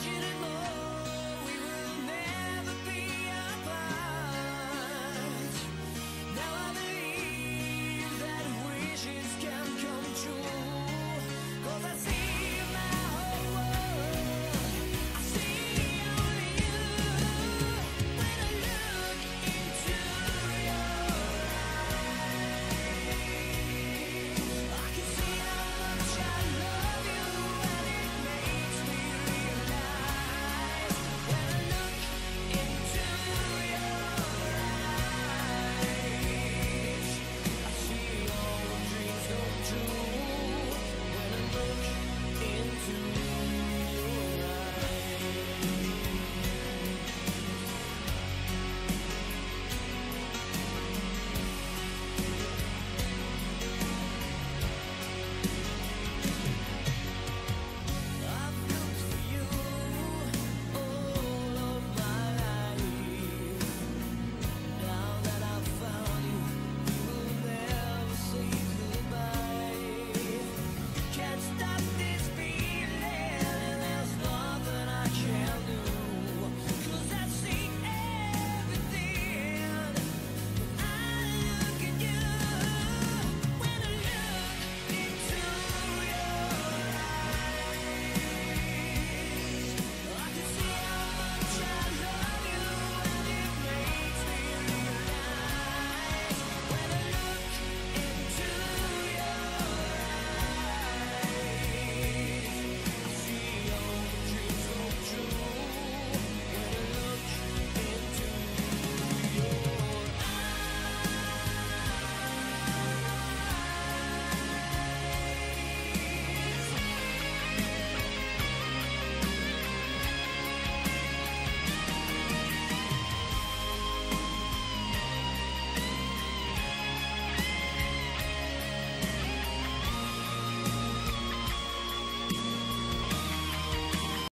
want you to